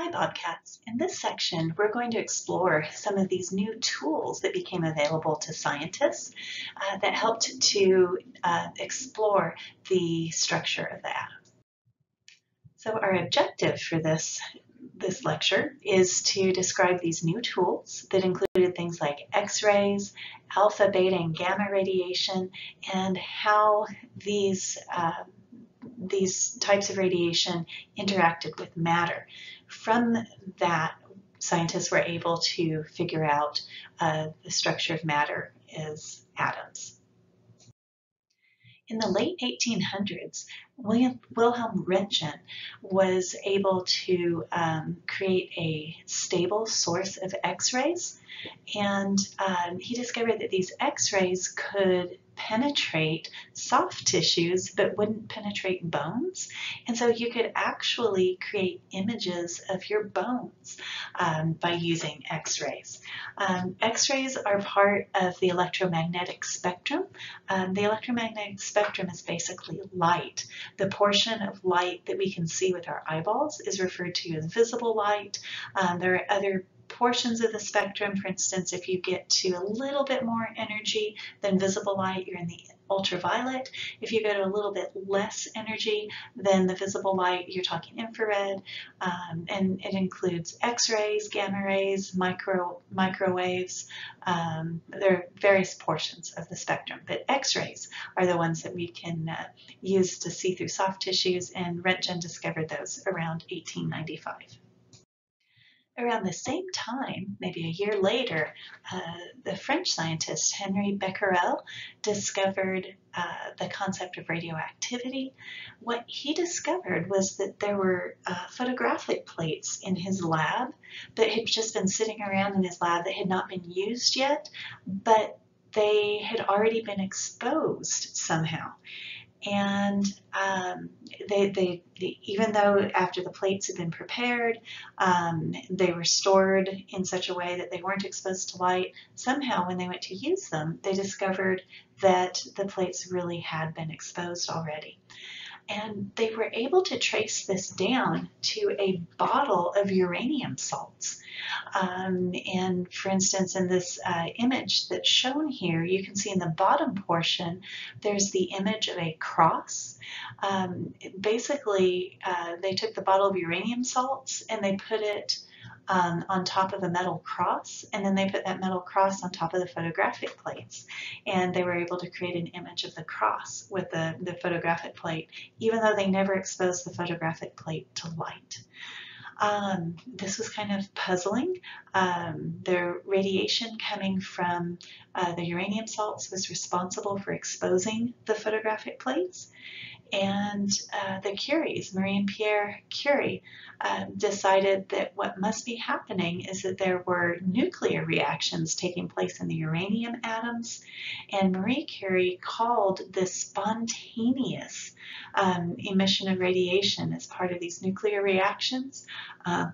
Hi Bobcats! In this section we're going to explore some of these new tools that became available to scientists uh, that helped to uh, explore the structure of the atom. So our objective for this, this lecture is to describe these new tools that included things like X-rays, alpha, beta, and gamma radiation, and how these uh, these types of radiation interacted with matter. From that, scientists were able to figure out uh, the structure of matter as atoms. In the late 1800s, William, Wilhelm Röntgen was able to um, create a stable source of X-rays, and um, he discovered that these X-rays could penetrate soft tissues but wouldn't penetrate bones. And so you could actually create images of your bones um, by using x-rays. Um, x-rays are part of the electromagnetic spectrum. Um, the electromagnetic spectrum is basically light. The portion of light that we can see with our eyeballs is referred to as visible light. Um, there are other portions of the spectrum. For instance, if you get to a little bit more energy than visible light, you're in the ultraviolet. If you go to a little bit less energy than the visible light, you're talking infrared, um, and it includes X-rays, gamma rays, micro microwaves. Um, there are various portions of the spectrum, but X-rays are the ones that we can uh, use to see through soft tissues, and Röntgen discovered those around 1895. Around the same time, maybe a year later, uh, the French scientist Henri Becquerel discovered uh, the concept of radioactivity. What he discovered was that there were uh, photographic plates in his lab that had just been sitting around in his lab that had not been used yet, but they had already been exposed somehow and um, they, they, they, even though after the plates had been prepared, um, they were stored in such a way that they weren't exposed to light, somehow when they went to use them, they discovered that the plates really had been exposed already. And they were able to trace this down to a bottle of uranium salts. Um, and for instance, in this uh, image that's shown here, you can see in the bottom portion, there's the image of a cross. Um, basically, uh, they took the bottle of uranium salts and they put it um, on top of a metal cross, and then they put that metal cross on top of the photographic plates. And they were able to create an image of the cross with the, the photographic plate, even though they never exposed the photographic plate to light. Um, this was kind of puzzling. Um, the radiation coming from uh, the uranium salts was responsible for exposing the photographic plates. And uh, the Curies, Marie and Pierre Curie, uh, decided that what must be happening is that there were nuclear reactions taking place in the uranium atoms. And Marie Curie called this spontaneous um, emission of radiation as part of these nuclear reactions uh,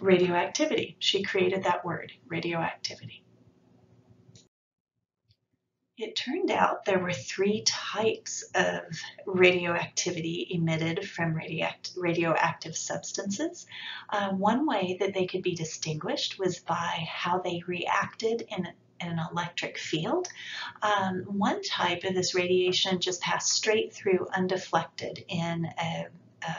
radioactivity. She created that word, radioactivity. It turned out there were three types of radioactivity emitted from radioact radioactive substances. Uh, one way that they could be distinguished was by how they reacted in an electric field. Um, one type of this radiation just passed straight through undeflected in a, a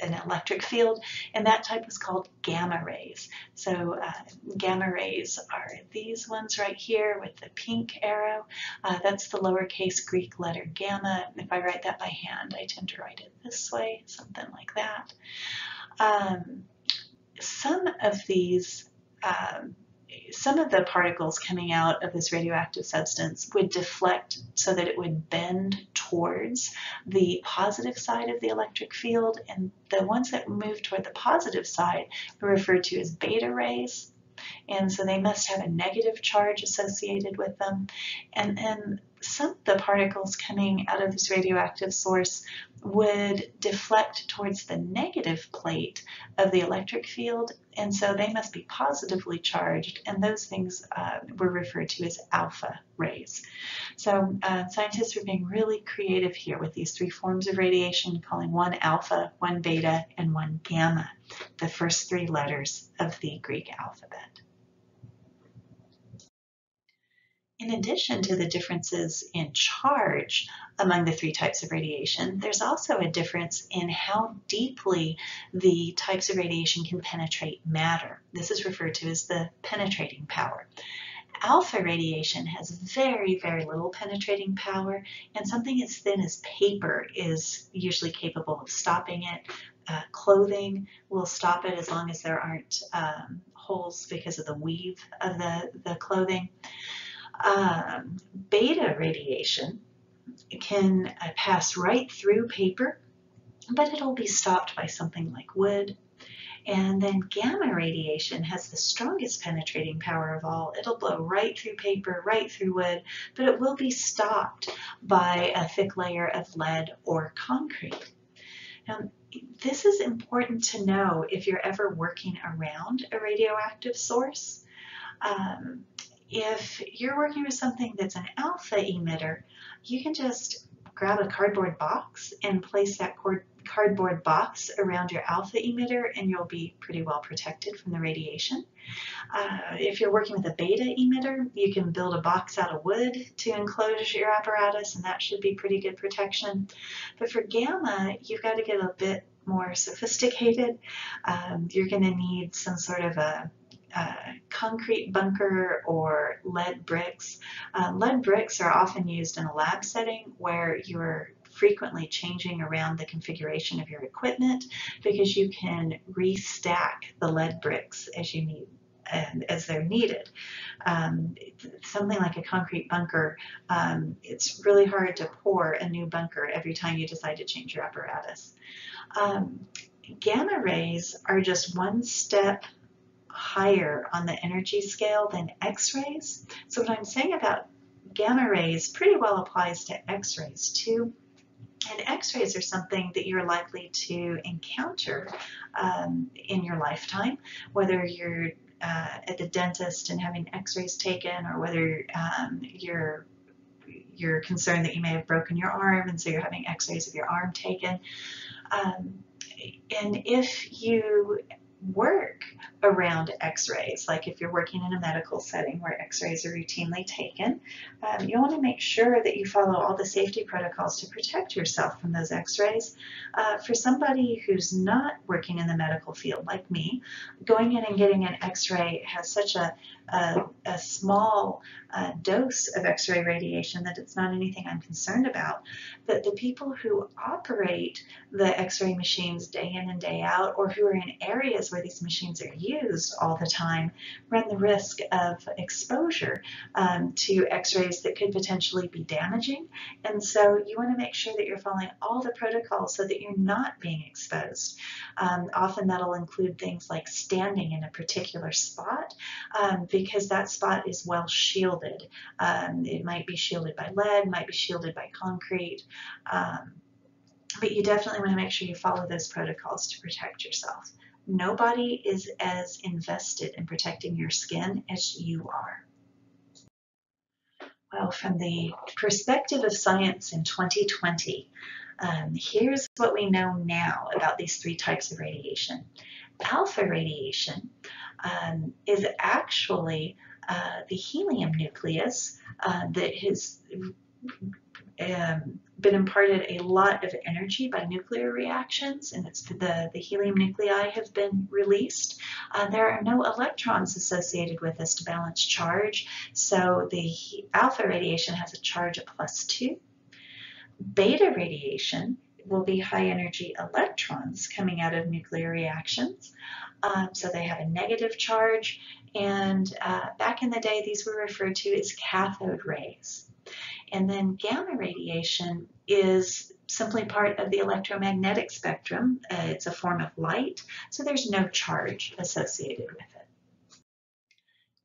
an electric field, and that type was called gamma rays. So uh, gamma rays are these ones right here with the pink arrow. Uh, that's the lowercase Greek letter gamma. If I write that by hand, I tend to write it this way, something like that. Um, some of these um, some of the particles coming out of this radioactive substance would deflect so that it would bend towards the positive side of the electric field, and the ones that move toward the positive side are referred to as beta rays. And so they must have a negative charge associated with them. And then some of the particles coming out of this radioactive source would deflect towards the negative plate of the electric field, and so they must be positively charged, and those things uh, were referred to as alpha rays. So uh, scientists are being really creative here with these three forms of radiation, calling one alpha, one beta, and one gamma. the first three letters of the Greek alphabet. In addition to the differences in charge among the three types of radiation, there's also a difference in how deeply the types of radiation can penetrate matter. This is referred to as the penetrating power. Alpha radiation has very, very little penetrating power, and something as thin as paper is usually capable of stopping it. Uh, clothing will stop it as long as there aren't um, holes because of the weave of the, the clothing. Um, beta radiation can uh, pass right through paper, but it'll be stopped by something like wood. And then gamma radiation has the strongest penetrating power of all. It'll blow right through paper, right through wood, but it will be stopped by a thick layer of lead or concrete. Now, this is important to know if you're ever working around a radioactive source. Um, if you're working with something that's an alpha emitter, you can just grab a cardboard box and place that cardboard box around your alpha emitter and you'll be pretty well protected from the radiation. Uh, if you're working with a beta emitter, you can build a box out of wood to enclose your apparatus and that should be pretty good protection. But for gamma, you've got to get a bit more sophisticated. Um, you're going to need some sort of a uh, concrete bunker or lead bricks. Uh, lead bricks are often used in a lab setting where you're frequently changing around the configuration of your equipment because you can restack the lead bricks as you need and as they're needed. Um, something like a concrete bunker, um, it's really hard to pour a new bunker every time you decide to change your apparatus. Um, gamma rays are just one step higher on the energy scale than X-rays. So what I'm saying about gamma rays pretty well applies to X-rays too. And X-rays are something that you're likely to encounter um, in your lifetime, whether you're uh, at the dentist and having X-rays taken, or whether um, you're you're concerned that you may have broken your arm, and so you're having X-rays of your arm taken. Um, and if you work around x-rays. Like if you're working in a medical setting where x-rays are routinely taken, um, you want to make sure that you follow all the safety protocols to protect yourself from those x-rays. Uh, for somebody who's not working in the medical field like me, going in and getting an x-ray has such a, a, a small uh, dose of x-ray radiation that it's not anything I'm concerned about. But the people who operate the x-ray machines day in and day out or who are in areas where these machines are used all the time run the risk of exposure um, to x-rays that could potentially be damaging. And so you want to make sure that you're following all the protocols so that you're not being exposed. Um, often that'll include things like standing in a particular spot um, because that spot is well shielded. Um, it might be shielded by lead, might be shielded by concrete. Um, but you definitely want to make sure you follow those protocols to protect yourself. Nobody is as invested in protecting your skin as you are. Well, from the perspective of science in 2020, um, here's what we know now about these three types of radiation. Alpha radiation um, is actually uh, the helium nucleus uh, that has um, been imparted a lot of energy by nuclear reactions, and it's the, the helium nuclei have been released. Uh, there are no electrons associated with this to balance charge, so the alpha radiation has a charge of plus 2. Beta radiation will be high energy electrons coming out of nuclear reactions. Um, so they have a negative charge, and uh, back in the day, these were referred to as cathode rays. And then gamma radiation is simply part of the electromagnetic spectrum. Uh, it's a form of light, so there's no charge associated with it.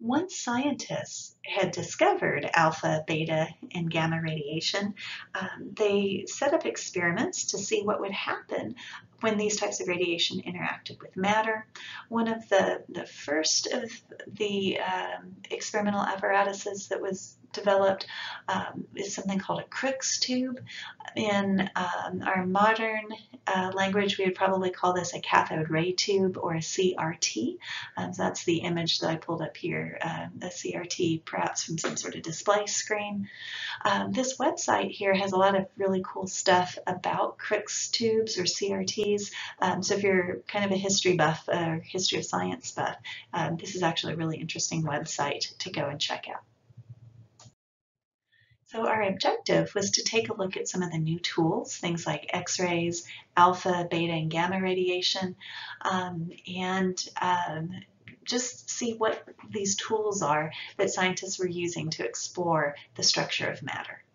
Once scientists had discovered alpha, beta, and gamma radiation, um, they set up experiments to see what would happen when these types of radiation interacted with matter. One of the, the first of the um, experimental apparatuses that was developed um, is something called a Crookes tube. In um, our modern uh, language, we would probably call this a cathode ray tube or a CRT. Um, so that's the image that I pulled up here, um, a CRT perhaps from some sort of display screen. Um, this website here has a lot of really cool stuff about Crookes tubes or CRTs. Um, so if you're kind of a history buff or history of science buff, this is actually a really interesting website to go and check out. So our objective was to take a look at some of the new tools, things like X-rays, alpha, beta, and gamma radiation, um, and um, just see what these tools are that scientists were using to explore the structure of matter.